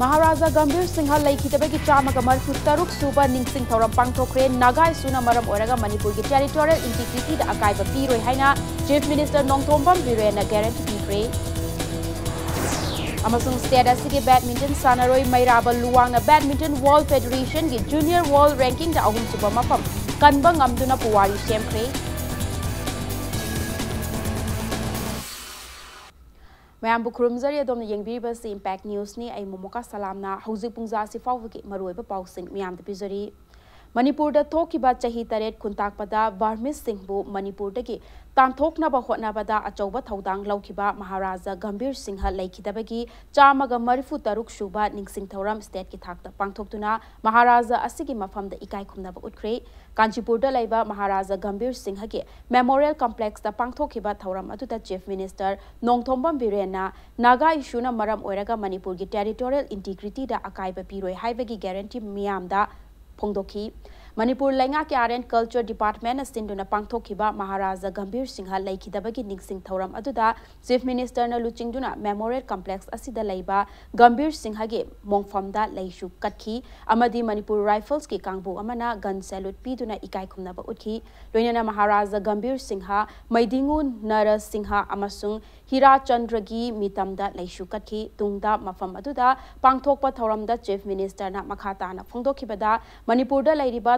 महाराजा गंभीर सिंह लेखिदबगी चामग मरफु तरुक सुब थौरम पांगथोखरे नागाई सुना मणिपुर की टेरिटोरियल इंटीग्रिटी दा अकाइब पीरोय हाइना चीफ मिनिस्टर नोंगथोंबम बिरेना गारंटी अमसुंग स्टेट असिगे बैडमिंटन सानरोय मैराबल लुवांगना बैडमिंटन वर्ल्ड फेडरेशन की जूनियर वर्ल्ड रैंकिंग अहुम सुब ꯃꯌꯥꯝꯕꯨ ꯈꯨꯔꯨꯝꯖꯔꯤ ꯑꯗꯣꯝꯅ ꯌꯦꯡꯕꯤꯔꯤꯕꯁꯤ ꯏꯝꯄꯦꯛ ꯅ꯭ꯌꯨꯁꯅꯤ ꯑꯩ ꯃꯣꯃꯣꯀꯥ ꯁꯂꯥꯝꯅ ꯍꯧꯖꯤꯛ ꯄꯨꯡꯖꯥꯁꯤ ꯐꯥꯎꯕꯒꯤ ꯃꯔꯨꯑꯣꯏꯕ ꯄꯥꯎꯁꯤꯡ ꯃꯌꯥꯝꯗ ꯄꯤꯖꯔꯤ ꯃꯅꯤꯄꯨꯔꯗ ꯊꯣꯛꯈꯤꯕ ꯆꯍꯤ ꯇꯔꯦꯠ ꯈꯨꯟꯇꯥꯛꯄꯗ ꯚꯥꯔꯃꯤꯁꯁꯤꯡꯕꯨ ꯃꯅꯤꯄꯨꯔꯗꯒꯤ ꯇꯥꯟꯊꯣꯛꯅꯕ ꯍꯣꯠꯅꯕꯗ ꯑꯆꯧꯕ ꯊꯧꯗꯥꯡ ꯂꯧꯈꯤꯕ ꯃꯍꯥꯔꯥꯖꯥ ꯒꯝꯚꯤꯔ ꯁꯤꯡꯍ ꯂꯩꯈꯤꯗꯕꯒꯤ ꯆꯥꯝꯃꯒ ꯃꯔꯤꯐꯨ ꯇꯔꯨꯛ ꯁꯨꯕ ꯅꯤꯡꯁꯤꯡ ꯊꯧꯔꯝ ꯁ꯭ꯇꯦꯠꯀꯤ ꯊꯥꯛꯇ ꯄꯥꯡꯊꯣꯛꯇꯨꯅ ꯃꯍꯥꯔꯥꯖꯥ ꯑꯁꯤꯒꯤ ꯃꯐꯝꯗ ꯏꯀꯥꯏ ꯈꯨꯝꯅꯕ ꯎꯠꯈ꯭ꯔꯦ ꯀꯥꯟꯆꯤꯄꯨꯔꯗ ꯂꯩꯕ ꯃꯍꯥꯔꯥꯖꯥ ꯒꯝꯚꯤꯔ ꯁꯤꯡꯍꯒꯤ ꯃꯦꯃꯣꯔꯤꯌꯦꯜ ꯀꯝꯄ꯭ꯂꯦꯛꯁꯇ ꯄꯥꯡꯊꯣꯛꯈꯤꯕ ꯊꯧꯔꯝ ꯑꯗꯨꯗ ꯆꯤꯐ ꯃꯤꯅꯤꯁꯇꯔ ꯅꯣꯡꯊꯣꯝꯕꯝ ꯕꯤꯔꯦꯟꯅ ꯅꯥꯒꯥ ꯏꯁꯨꯅ ꯃꯔꯝ ꯑꯣꯏꯔꯒ ꯃꯅꯤꯄꯨꯔꯒꯤ ꯇꯦꯔꯤꯇꯣꯔꯤꯌꯦꯜ ꯏꯟꯇꯤꯒ꯭ꯔꯤꯇꯤꯗ ꯑꯀꯥꯏꯕ ꯄꯤꯔꯣꯏ ꯍꯥꯏꯕꯒꯤ ꯒꯦꯔꯦꯟꯇꯤ ꯃꯤꯌꯥꯝꯗ ponto aqui. ꯃꯅꯤꯄꯨꯔ ꯂꯩꯉꯥꯛꯀꯤ ꯑꯥꯔꯠ ꯑꯦꯟ ꯀꯜꯆꯔ ꯗꯤꯄꯥꯔꯠꯃꯦꯟꯅ ꯁꯤꯟꯗꯨꯅ ꯄꯥꯡꯊꯣꯛꯈꯤꯕ ꯃꯍꯥꯔꯥꯖꯥ ꯒꯝꯚꯤꯔ ꯁꯤꯡꯍ ꯂꯩꯈꯤꯗꯕꯒꯤ ꯅꯤꯡꯁꯤꯡ ꯊꯧꯔꯝ ꯑꯗꯨꯗ ꯆꯤꯐ ꯃꯤꯅꯤꯁꯇꯔꯅ ꯂꯨꯆꯤꯡꯗꯨꯅ ꯃꯦꯃꯣꯔꯤꯌꯦꯜ ꯀꯝꯄ꯭ꯂꯦꯛꯁ ꯑꯁꯤꯗ ꯂꯩꯕ ꯒꯝꯚꯤꯔ ꯁꯤꯡꯍꯒꯤ ꯃꯣꯡꯐꯝꯗ ꯂꯩꯁꯨ ꯀꯠꯈꯤ ꯑꯃꯗꯤ ꯃꯅꯤꯄꯨꯔ ꯔꯥꯏꯐꯜꯁꯀꯤ ꯀꯥꯡꯕꯨ ꯑꯃꯅ ꯒꯟ ꯁꯦꯂꯨꯠ ꯄꯤꯗꯨꯅ ꯏꯀꯥꯏ ꯈꯨꯝꯅꯕ ꯎꯠꯈꯤ ꯂꯣꯏꯅꯅ ꯃꯍꯥꯔꯥꯖꯥ ꯒꯝꯚꯤꯔ ꯁꯤꯡꯍ ꯃꯩꯗꯤꯡꯉꯨ ꯅꯔ ꯁꯤꯡꯍ ꯑꯃꯁꯨꯡ ꯍꯤꯔꯥꯆꯟꯗ꯭ꯔꯒꯤ ꯃꯤꯇꯝꯗ ꯂꯩꯁꯨ ꯀꯠꯈꯤ ꯇꯨꯡꯗ ꯃꯐꯝ ꯑꯗꯨꯗ ꯄꯥꯡꯊꯣꯛꯄ ꯊꯧꯔꯝꯗ ꯆꯤꯐ ꯃꯤꯅꯤꯁꯇꯔꯅ ꯃꯈꯥ ꯇꯥꯅ ꯐꯣꯡꯗꯣꯛꯈꯤꯕꯗ ꯃꯅꯤꯄꯨꯔꯗ ꯂꯩꯔꯤꯕ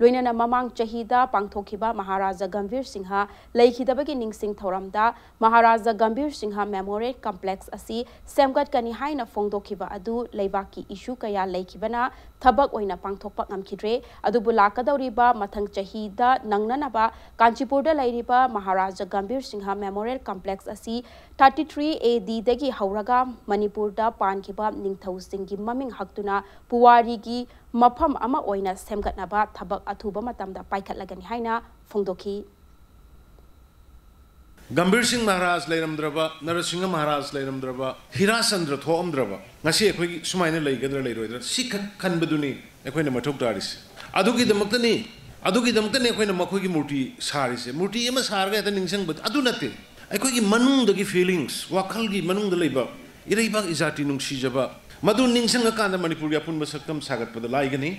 ꯂꯣꯏꯅꯅ ꯃꯃꯥꯡ ꯆꯍꯤꯗ ꯄꯥꯡꯊꯣꯛꯈꯤꯕ ꯃꯍꯥꯔꯥꯖꯥ ꯒꯝꯚꯤꯔ ꯁꯤꯡꯍ ꯂꯩꯈꯤꯗꯕꯒꯤ ꯅꯤꯡꯁꯤꯡ ꯊꯧꯔꯝꯗ ꯃꯍꯥꯔꯥꯖꯥ ꯒꯝꯚꯤꯔ ꯁꯤꯡꯍ ꯃꯦꯃꯣꯔꯤꯌꯦꯜ ꯀꯝꯄ꯭ꯂꯦꯛꯁ ꯑꯁꯤ ꯁꯦꯝꯒꯠꯀꯅꯤ ꯍꯥꯏꯅ ꯐꯣꯡꯗꯣꯛꯈꯤꯕ ꯑꯗꯨ ꯂꯩꯕꯥꯛꯀꯤ ꯏꯁꯨ ꯀꯌꯥ ꯂꯩꯈꯤꯕꯅ ꯊꯕꯛ ꯑꯣꯏꯅ ꯄꯥꯡꯊꯣꯛꯄ ꯉꯝꯈꯤꯗ꯭ꯔꯦ ꯑꯗꯨꯕꯨ ꯂꯥꯛꯀꯗꯧꯔꯤꯕ ꯃꯊꯪ ꯆꯍꯤꯗ ꯅꯪꯅꯅꯕ ꯀꯥꯟꯆꯤꯄꯨꯔꯗ ꯂꯩꯔꯤꯕ ꯃꯍꯥꯔꯥꯖꯥ ꯒꯝꯚꯤꯔ ꯁꯤꯡꯍ ꯃꯦꯃꯣꯔꯤꯌꯦꯜ ꯀꯝꯄ꯭ꯂꯦꯛꯁ ꯑꯁꯤ ꯊꯥꯔꯇꯤ ꯊ꯭ꯔꯤ ꯑꯦ ꯗꯤꯗꯒꯤ ꯍꯧꯔꯒ ꯃꯅꯤꯄꯨꯔꯗ ꯄꯥꯟꯈꯤꯕ ꯅꯤꯡꯊꯧꯁꯤꯡꯒꯤ ꯃꯃꯤꯡ ꯍꯛꯇꯨꯅ ꯄꯨꯋꯥꯔꯤꯒꯤ मफम अमा ओइना सेमगतनाबा थबक अथुबा मतमदा पाइखतलगनि हाइना फोंदोखी गंभीर सिंह महाराज लेरमद्रब नरसिंह महाराज लेरमद्रब हिराचंद्र थोअमद्रब ngasi ekhoi sumaina leigadra leiroidra sikha khanbaduni ekhoi na mathok daris adugi damakta adugi damakta ne ekhoi na makhoi gi murti saris murti ema sarga ta ningsang bad adu nate ekhoi gi manung da gi feelings wakhal gi manung da leiba irei ba izati nung si jaba मधु निंग का मणिपुर के अपुन सकम सागत लाइगनी।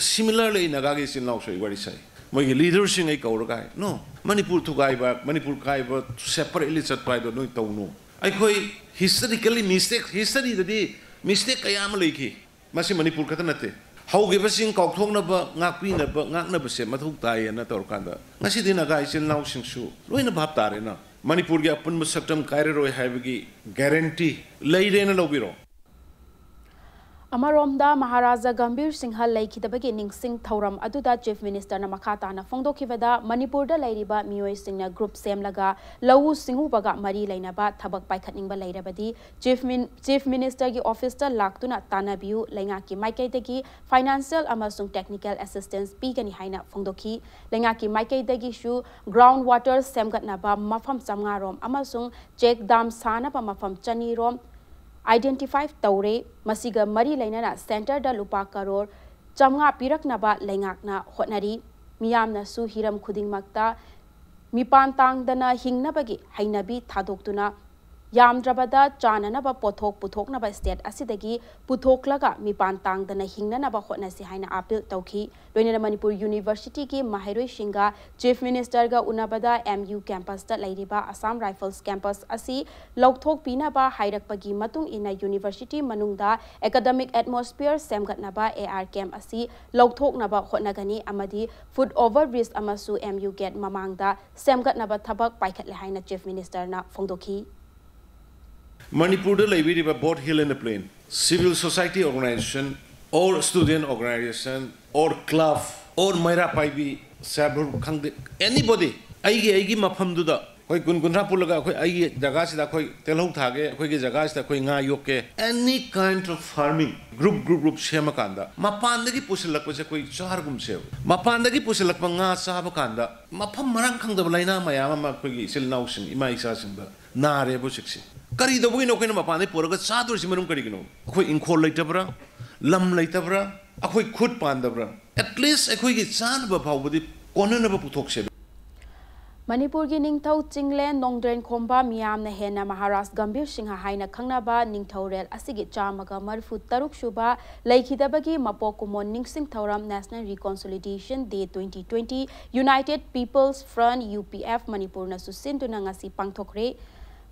Similar Naga की इचिल नाउ सै मोई leader सिंह कौर गाय नो, मणिपुर थुगाइब मणिपुर खाब सेपरेटली चटपाइदो नई तौनो अखोई हिस्टोरिकली मिस्टेक हिस्टोरीदि मिस्टेक क्या लेखि मसी मणिपुर खत नते। हौगिबसिं काउथोंनब से मधु mathuk taiyena नगा ngasidi naga लोन भाप singsu loina मणिपुर के अपुन सकम कायररोय हाइबगी गारंटी लैरेना लौबिरो अदुदा चीफ मिनिस्टर मखा ताना फोंदोखिबदा मणिपुरदा लैरिबा मियोइसिंगना ग्रुप सेमलगा लवु सिंगुबगा मरी लैनबा पाइखनिंगबा लैरबदी चीफ मिन चीफ मिनिस्टर की ऑफ़िस ता लाक्तुना तानाबियु लैंगा की माइकैदगी फाइनेंशियल टेक्निकल असिस्टेंस पीगनी फोंदोखी लैंगा की माइकैदगी शु ग्राउंड वाटर सेमगतनाबा मफम अमसुंग चेक दाम सानबा मफम चनीरोम आइडेंटिफाई तौरे मसिगा मरी लेना सेंटर लुपा करोड़ चमगा पिरकनबा लेना होटनरी मियामनसु हिरम खुदिंगमक्ता मिपान तांगदना हिंगनबगी हैनबी थादोक्तुना ꯌꯥꯝꯗ꯭ꯔꯕꯗ ꯆꯥꯅꯅꯕ ꯄꯣꯠꯊꯣꯛ ꯄꯨꯊꯣꯛꯅꯕ ꯁ꯭ꯇꯦꯠ ꯑꯁꯤꯗꯒꯤ ꯄꯨꯊꯣꯛꯂꯒ ꯃꯤꯄꯥꯟ ꯇꯥꯡꯗꯅ ꯍꯤꯡꯅꯅꯕ ꯍꯣꯠꯅꯁꯤ ꯍꯥꯏꯅ ꯑꯥꯄꯤꯜ ꯇꯧꯈꯤ ꯂꯣꯏꯅꯅ ꯃꯅꯤꯄꯨꯔ ꯌꯨꯅꯤꯚꯔꯁꯤꯇꯤꯒꯤ ꯃꯍꯩꯔꯣꯏꯁꯤꯡꯒ ꯆꯤꯐ ꯃꯤꯅꯤꯁꯇꯔꯒ ꯎꯅꯕꯗ ꯑꯦꯝ ꯌꯨ ꯀꯦꯝꯄꯁꯇ ꯂꯩꯔꯤꯕ ꯑꯁꯥꯝ ꯔꯥꯏꯐꯜꯁ ꯀꯦꯝꯄꯁ ꯑꯁꯤ ꯂꯧꯊꯣꯛꯄꯤꯅꯕ ꯍꯥꯏꯔꯛꯄꯒꯤ ꯃꯇꯨꯡ ꯏꯟꯅ ꯌꯨꯅꯤꯚꯔꯁꯤꯇꯤ ꯃꯅꯨꯡꯗ ꯑꯦꯀꯥꯗꯃꯤꯛ ꯑꯦꯠꯃꯣꯁꯐꯤꯌꯔ ꯁꯦꯝꯒꯠꯅꯕ ꯑꯦ ꯑꯥꯔ ꯀꯦꯝ ꯑꯁꯤ ꯂꯧꯊꯣꯛꯅꯕ ꯍꯣꯠꯅꯒꯅꯤ ꯑꯃꯗꯤ ꯐꯨꯗ ꯑꯣꯚꯔ ꯕ꯭ꯔꯤꯖ ꯑꯃꯁꯨ ꯑꯦꯝ ꯌꯨ ꯒꯦꯠ ꯃꯃꯥꯡꯗ ꯁꯦꯝꯒꯠꯅꯕ ꯊꯕꯛ ꯄꯥꯏꯈꯠꯂꯦ ꯍꯥꯏꯅ ꯆꯤꯐ ꯃꯤꯅꯤꯁꯇꯔꯅ ꯐꯣꯡꯗꯣꯛꯈꯤ Manipur leibiriba both hill and the plain, civil society organization or student organization or club or Maira Paibi Sabur Khangde anybody aigi aigi mafam duda kun kunra pulaga koi aigi jaga sida koi telhong thage koi ge jaga sida koi nga yoke any kind of farming group group group shema kanda mapandagi pusilak pase koi chahar gum se mapandagi pusilak pa nga sahaba kanda mafam marang khangda laina mayama ma koi gi sil nausing ima isa sing da na re bo siksi ꯀꯔꯤꯗꯧꯕꯒꯤꯅꯣ ꯑꯩꯈꯣꯏꯅ ꯃꯄꯥꯟꯗꯩ ꯄꯨꯔꯒ ꯆꯥꯗꯣꯔꯤꯁꯤ ꯃꯔꯝ ꯀꯔꯤꯒꯤꯅꯣ ꯑꯩꯈꯣꯏ ꯏꯪꯈꯣꯜ ꯂꯩꯇꯕ꯭ꯔꯥ ꯂꯝ ꯂꯩꯇꯕ꯭ꯔꯥ ꯑꯩꯈꯣꯏ ꯈꯨꯠ ꯄꯥꯟꯗꯕ꯭ꯔꯥ ꯑꯦꯠꯂꯤꯁ ꯑꯩꯈꯣꯏꯒꯤ ꯆꯥꯅꯕ ꯐꯥꯎꯕꯗꯤ ꯀꯣꯟꯅꯅꯕ ꯄꯨꯊꯣꯛꯁꯦ ꯃꯅꯤꯄꯨꯔꯒꯤ ꯅꯤꯡꯊꯧ ꯆꯤꯡꯂꯦꯟ ꯅꯣꯡꯗ꯭ꯔꯦꯟ ꯈꯣꯝꯕ ꯃꯤꯌꯥꯝꯅ ꯍꯦꯟꯅ ꯃꯍꯥꯔꯥꯖ ꯒꯝꯚꯤꯔ ꯁꯤꯡꯍ ꯍꯥꯏꯅ ꯈꯪꯅꯕ ꯅꯤꯡꯊꯧꯔꯦꯜ ꯑꯁꯤꯒꯤ ꯆꯥꯝꯃꯒ ꯃꯔꯐꯨ ꯇꯔꯨꯛ ꯁꯨꯕ ꯂꯩꯈꯤꯗꯕꯒꯤ ꯃꯄꯣꯛ ꯀꯨꯝꯑꯣꯟ ꯅꯤꯡꯁꯤꯡ ꯊꯧꯔꯝ ꯅꯦꯁꯅꯦꯜ ꯔꯤꯀꯣꯟꯁꯣꯂꯤꯗꯦꯁꯟ ꯗꯦ ꯇ꯭ꯋꯦꯟꯇꯤ ꯇ꯭ꯋꯦꯟꯇꯤ ꯌꯨꯅꯥꯏꯇꯦꯗ ꯄꯤꯄꯜꯁ ꯐ꯭ꯔꯟ ꯌꯨ ꯄꯤ ꯑꯦꯐ ꯃꯅꯤꯄꯨꯔꯅꯁꯨ ꯁꯤꯟꯗꯨꯅ ꯉꯁꯤ ꯄꯥꯡꯊꯣꯛꯈ꯭ꯔꯦ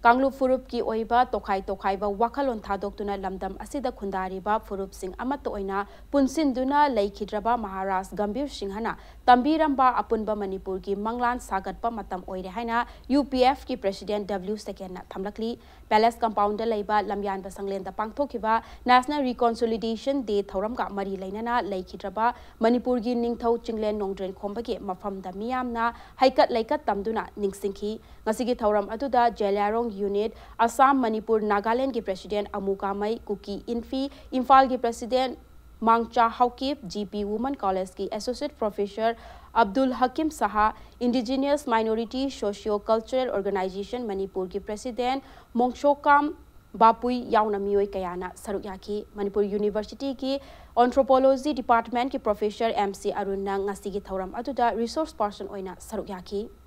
ꯀꯥꯡꯂꯨꯞ ꯐꯨꯔꯨꯞꯀꯤ ꯑꯣꯏꯕ ꯇꯣꯈꯥꯏ ꯇꯣꯈꯥꯏꯕ ꯋꯥꯈꯜꯂꯣꯟ ꯊꯥꯗꯣꯛꯇꯨꯅ ꯂꯝꯗꯝ ꯑꯁꯤꯗ ꯈꯨꯟꯗꯥꯔꯤꯕ ꯐꯨꯔꯨꯞꯁꯤꯡ ꯑꯃꯠꯇ ꯑꯣꯏꯅ ꯄꯨꯟꯁꯤꯟꯗꯨꯅ ꯂꯩꯈꯤꯗ꯭ꯔꯕ ꯃꯍꯥꯔꯥꯖ ꯒꯝꯚꯤꯔ ꯁꯤꯡꯍꯅ ꯇꯝꯕꯤꯔꯝꯕ ꯑꯄꯨꯟꯕ ꯃꯅꯤꯄꯨꯔꯒꯤ ꯃꯪꯂꯥꯟ ꯁꯥꯒꯠꯄ ꯃꯇꯝ ꯑꯣꯏꯔꯦ ꯍꯥꯏꯅ ꯌꯨ ꯄꯤ ꯑꯦꯐꯀꯤ ꯄ꯭ꯔꯦꯁꯤꯗꯦꯟ ꯗꯕ꯭ꯂꯤꯎ ꯁꯦꯀꯦꯟꯅ ꯊꯝꯂꯛꯂꯤ ꯄꯦꯂꯦꯁ ꯀꯝꯄꯥꯎꯟꯗ ꯂꯩꯕ ꯂꯝꯌꯥꯟꯕ ꯁꯪꯂꯦꯟꯗ ꯄꯥꯡꯊꯣꯛꯈꯤꯕ ꯅꯦꯁꯅꯦꯜ ꯔꯤꯀꯣꯟꯁꯣꯂꯤꯗꯦꯁꯟ ꯗꯦ ꯊꯧꯔꯝꯒ ꯃꯔꯤ ꯂꯩꯅꯅ ꯂꯩꯈꯤꯗ꯭ꯔꯕ ꯃꯅꯤꯄꯨꯔꯒꯤ ꯅꯤꯡꯊꯧ ꯆꯤꯡꯂꯦꯟ ꯅꯣꯡꯗ꯭ꯔꯦꯟ ꯈꯣꯝꯕꯒꯤ ꯃꯐꯝꯗ ꯃꯤꯌꯥꯝꯅ ꯍꯩꯀꯠ ꯂꯩꯀꯠ ꯇꯝꯗꯨꯅ ꯅꯤꯡꯁꯤꯡꯈꯤ ꯉꯁꯤꯒꯤ ꯊꯧꯔꯝ ꯑꯗꯨꯗ ꯖꯦꯂꯤꯌꯥꯔꯣꯡ यूनिट असम मणिपुर नागालैंड की प्रेसिडेंट अमुकामई कुकी इन्फी इम्फाल की president Mangcha Haokip GP woman college की associate professor Abdul Hakim Saha indigenous minority socio cultural organisation Manipur की प्रेसिडेंट मोंगशोकाम बापुई याउना मियोय कयाना सरुक याखी मणिपुर यूनिवर्सिटी की ऑन्थ्रोपोलॉजी डिपार्टमेंट के professor M C Arun ngasi gi thoram aduda resource person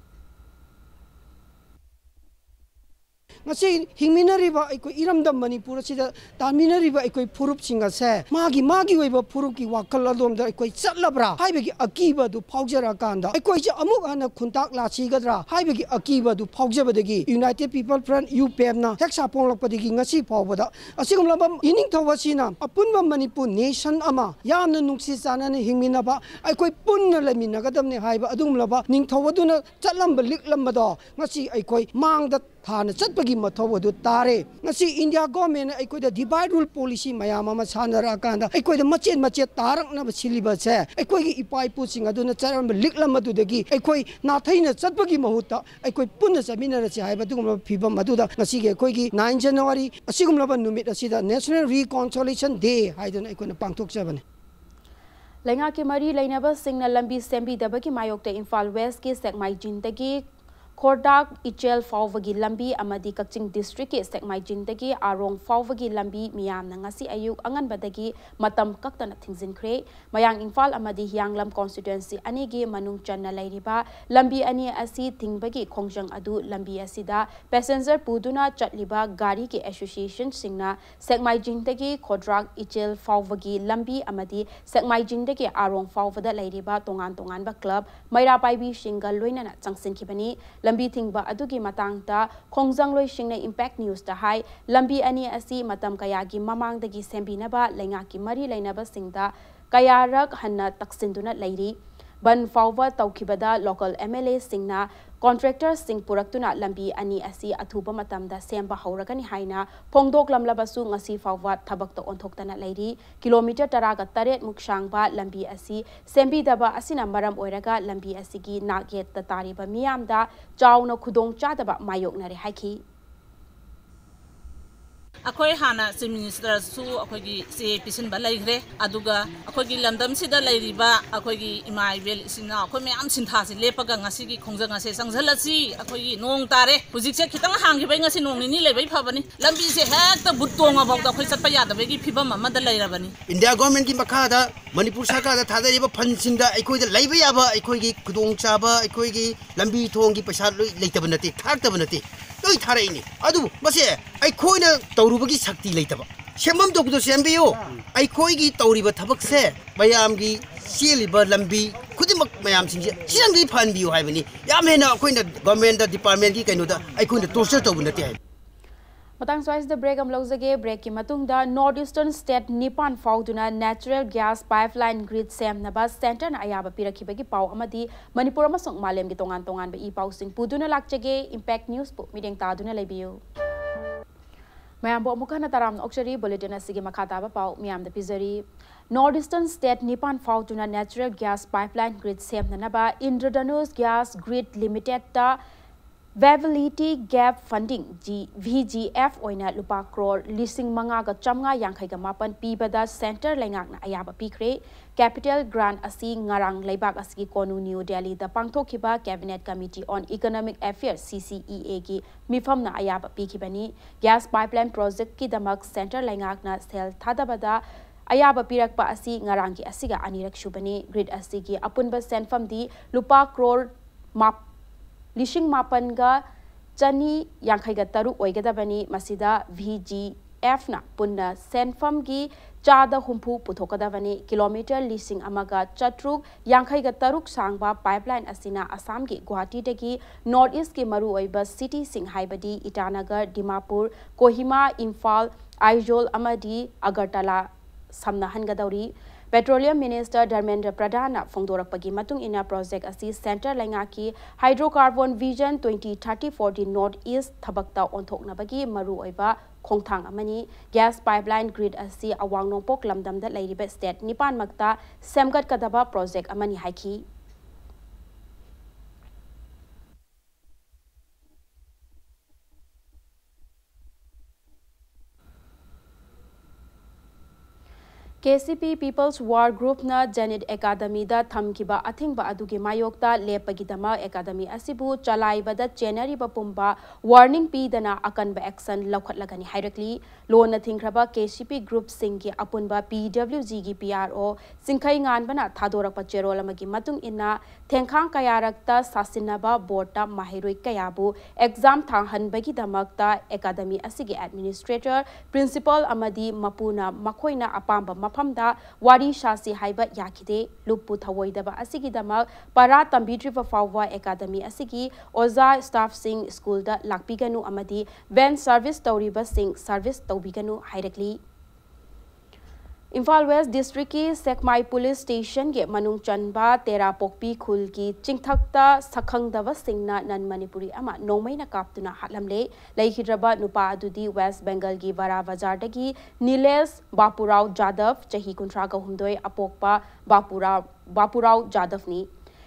khuntak la chigadra haibegi akiba du phaujabadagi united people front upm na heksa ponglakpadagi ngasi phawbada asigum labam ining thawasina apunba manipur nation ama yamna nungsi chanana hingminaba aikoi punna leminagadamne haiba adum laba ning thawduna chatlamba liklambado ngasi aikoi mangda थाना चतपगी मथौ अदु तारे ngasi india government ekoi da divide rule policy mayam ama sanara kan da ekoi da machet machet tarak na siliba se ekoi gi ipai pu sing adu na charam liklam adu da gi ekoi na thai na chatpagi mahuta ekoi punna samina ra chai ba dugum phiba madu da ngasi ge ekoi gi 9 january asigum laba numit asida national reconciliation day haidana ekoi na pangtok chabane लेंगा के मरी लेनेबा सिंगना लंबी सेंबी दबा की मायोक Imphal waste के सेकमाई ज़िंदगी imphal amadi hianglam constituency ani gi manung channa lairiba lambi ani asi thingbagi khongjang adu lambi asida passenger puduna chatliba gari ke association singna sekmaijingdagi khodrak ichel fauvagi lambi amadi sekmaijingdagi arong fauvada lairiba tongan tongan ba club maira paibi singal loinana changsinkhibani lambi thingba adugi matangta khongjang hai lambi ani asi matam kaya gi mamang dagi sembinaba lenga ki mari leinaba singda kayarak hanna taksinduna leiri ban fawwa tawkhibada local MLA singna contractor sing purakuna lambi ani asi athuba matamda semba hauragani haina phongdok lamlabasu ngasi fawwa thabak to onthoktana leiri kilometer taraga taret muksangba lambi asi sembi daba asina maram oiraga lambi asigi naget ta tariba miyamda chauna khudong chadaba mayoknare haiki अखोई हाना chief minister सु अखोगी से पिसिनबा लेग्रे अदुगा अखोगी लमदम सिदा अखोई ma'am सिन्था से लेपगा ngasi ngase संझलसी अखोगी नोंग तारे, हुजिक से खितंग हांगिबै ngasi नोंग से हेक्ता बुत्तोंग अबौदा अखोई चटपा यादबेगी फिबम अमदा लेरबनी इंडिया गवर्नमेंट की मखादा मणिपुर सरकार दा थादरिबा फंसिंग दा अखोई दा याबा अखोई की अखोई की लंबी की पैसा लेतब नते थाक्तब नते लोई थारईनी अदु मसे अखोइना तौरुबगी शक्ति लेतबा सेमम दोकुदो सेमबियो अखोइगी तौरिबा थबकसे मयामगी सेलिबा लंबी खुदिमक मयाम सिंजे सिरंगी फनबियो हाइबनी याम हेना अखोइना गवर्नमेंट दा डिपार्टमेंट की कैनोदा अखोइना टोर्चर तौबु नते हाइ मतंग स्वाइस द ब्रेक हम लौजगे ब्रेक की नॉर्थ ईस्टर्न स्टेट निपान फाउदुना नेचुरल गैस पाइपलाइन ग्रिड सेमनबा सेंटर अयाबा अमदी मणिपुर अमसों मालेम की तोंगान बे ई पाउ पुदुना लाक्चगे इंपैक्ट न्यूज़ पु लेबियो मैम तराम ऑक्चरी बुलेटिन पाउ मियाम द पिजरी north eastern state निपान gas pipeline grid gas grid ता lupa crore lising manga ga chamnga yangkhai ga mapan pibada center lengak na ayaba pikre capital grant asi ngarang leibak asgi konu new delhi da pangthokhiba cabinet committee on economic affairs CCEA gi mifam na ayaba pikhibani gas pipeline project ki damak center lengak na sel ꯂꯤꯁꯤꯡ ꯃꯥꯄꯟꯒ ꯆꯅꯤ ꯌꯥꯡꯈꯩꯒ ꯇꯔꯨꯛ ꯑꯣꯏꯒꯗꯕꯅꯤ ꯃꯁꯤꯗ V G ꯑꯦꯐꯅ ꯄꯨꯟꯅ ꯁꯦꯟꯐꯝꯒꯤ ꯆꯥꯗ ꯍꯨꯝꯐꯨ ꯄꯨꯊꯣꯛꯀꯗꯕꯅꯤ kilometre ꯂꯤꯁꯤꯡ ꯑꯃꯒ ꯆꯥꯇ꯭ꯔꯨꯛ ꯌꯥꯡꯈꯩꯒ ꯇꯔꯨꯛ ꯁꯥꯡꯕ ꯄꯥꯏꯞꯂꯥꯏꯟ ꯑꯁꯤꯅ ꯑꯁꯥꯝꯒꯤ ꯒꯨꯋꯥꯍꯥꯇꯤꯗꯒꯤ ꯅꯣꯔꯠ ꯏꯁꯀꯤ ꯃꯔꯨꯑꯣꯏꯕ ꯁꯤꯇꯤꯁꯤꯡ ꯍꯥꯏꯕꯗꯤ ꯏꯇꯥꯅꯒꯔ ꯗꯤꯃꯥꯄꯨꯔ ꯀꯣꯍꯤꯃꯥ ꯏꯝꯐꯥꯜ ꯑꯥꯏꯖꯣꯜ ꯑꯃꯗꯤ ꯑꯒꯔꯇꯂꯥ ꯁꯝꯅꯍꯟꯒꯗꯧꯔꯤ पेट्रोलियम मिनिस्टर धर्मेंद्र प्रधान इना प्रोजेक्ट असी सेंटर लैंगाकी हाइड्रोकार्बन विजन 2030 नॉर्थ ईस्ट थबक्ता ओंथोकनबगी मरु ओइबा खोंथांग गैस पाइपलाइन ग्रिड असी अवांग नोंपोक स्टेट निपान मक्ता सेमगत कदबा प्रोजेक्ट अमनी हाइकी केसीपी पीपल्स वार ग्रुपना जेनिट एकादमीदा थमकिबा अथिंगबा अदुगी मायोक्ता लेपगिदमा एकादमी असिबु चलाइबदा चेनरिबा पुंबा वार्निंग पीदना अकनबा एक्शन लौखटलगनी हाइरकली लोन थिंग्रबा केसीपी ग्रुप सिंगी अपुनबा पीडब्ल्यूजी गी पीआरओ सिंखै nganbana thadorapa cherol amagi matung inna thengkhang kayarakta sasinaba boardta mahiroi kayabu exam thanghanbagi damakta academy asigi administrator principal amadi mapuna makoina apamba ꯃꯐꯝꯗ ꯋꯥꯔꯤ ꯁꯥꯁꯤ ꯍꯥꯏꯕ ꯌꯥꯈꯤꯗꯦ ꯂꯨꯞꯄꯨ ꯊꯑꯣꯏꯗꯕ ꯑꯁꯤꯒꯤꯗꯃꯛ ꯄꯔꯥ ꯇꯝꯕꯤꯗ꯭ꯔꯤꯕ ꯐꯥꯎꯕ ꯑꯦꯀꯥꯗꯃꯤ ꯑꯁꯤꯒꯤ ꯑꯣꯖꯥ ꯁ꯭ꯇꯥꯐꯁꯤꯡ ꯁ꯭ꯀꯨꯜꯗ ꯂꯥꯛꯄꯤꯒꯅꯨ ꯑꯃꯗꯤ ꯚꯦꯟ ꯁꯔꯚꯤꯁ ꯇꯧꯔꯤꯕꯁꯤꯡ ꯁꯔꯚꯤꯁ ꯇꯧꯕꯤꯒꯅꯨ ꯍꯥꯏꯔꯛꯂꯤ इम्फाल वेस्ट डिस्ट्रिक्ट की सेकमाई पुलिस स्टेशन के मनुंग चनबा तेरा पोकपी खुल की चिंथकता सखंगदव सिंगना नन मणिपुरी अमा नोमैना कापतुना हालमले लेखिद्रबा नुपा अदुदी वेस्ट बंगाल की वरा बाज़ार दगी नीलेश बापुराव जादव चही कुंट्रा गहुमदोय अपोकपा बापुराव बापुराव जादव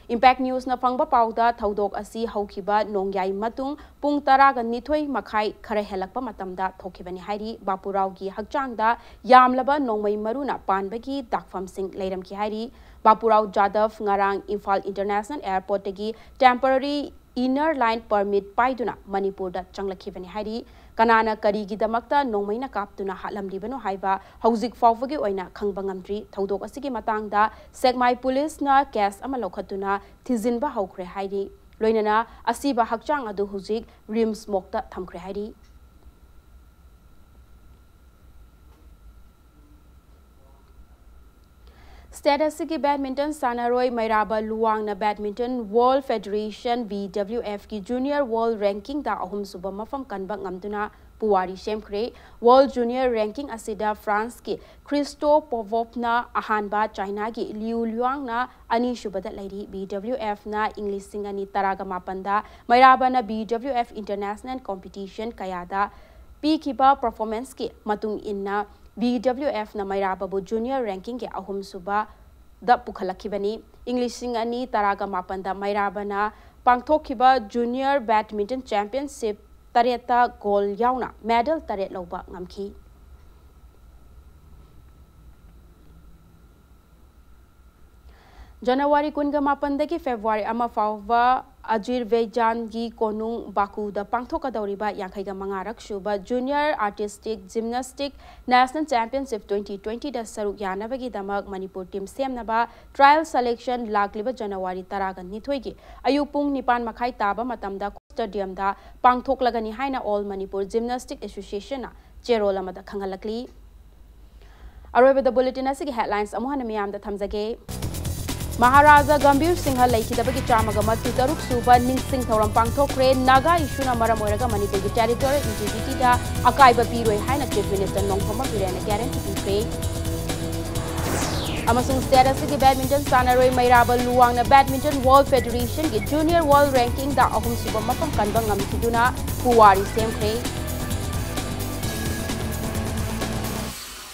नी इम्पैक्ट न्यूज़ फंग पाद नोंग्याई मतुंग पुंग तराग निथोई खरे हकचांगदा यामलबा नोंगमई मरुना पानबगी दाखफमसिंग लेरमकी हाइरी Bapurao Jadhav ngarang imphal international airport tagi temporary inner line permit paiduna manipur thodok asigi matangda segmai police na case ama lokhatuna thizinba haukhre hairi loinana asiba hakchang adu huzik state की badminton सानारोई मैराबा लुवांगना badminton world federation BWF की junior world ranking अहम सुब मफम कनबा ngamduna पुवारी सेमख्रे वर्ल्ड जूनियर रैंकिंग फ्रांस की क्रिस्टो पोवोपना अहानबा चाइना की लिउ लुआंगना अनी सुबदा लेरी बीडब्ल्यूएफ ना इंग्लिशिंग अनी तरागा मापंदा मैराबाना बीडब्ल्यूएफ इंटरनेशनल कंपटीशन कयादा BWF na Mairababu junior ranking ke ahum suba da pukhalakibani Englishing ani taraga mapanda Mairabana pangthokhiba junior badminton championship tareta gol yauna medal taret loba ngamki जनवरी कुनगमापनदगी फेब्रुआरी फाव अजीर वेजान की कोनुंग बाकूद पांथोकदरीब यांखग मंगारक सूब junior artistic gymnastic national championship twenty twenty दरुक यानब Manipur team सेमनब ट्रायल सलेक्शन लाब जनवरी तरग निथोगी अयु पुंग निपान मखाई ताब मतम स्टेडियम पांथोलगनी ऑल मनपुर जिमनास्टिक एसोसीएसन चेरोल खाली अरब बुलेटिन की हेडलाइन्स मैं थमजगे महाराजा गंभीर सिंह लेखिदबगी चामग मत्तु तरुक सुब निंगसिंग थौरम पांगथोक्रे नागा ओरगा मणिपुर की टेरिटोरियल इंटीग्रिटी दा अकाइब पीरोय हाइना चीफ मिनिस्टर नोंगथोम बिरेन गारंटी अमसुंग स्टेटस की बैडमिंटन सानरोय मैराबल लुवांगना बैडमिंटन वर्ल्ड फेडरेशन की जूनियर वर्ल्ड रैंकिंग अहुम सुब कनबंग ngam पुवारी सेमख्रे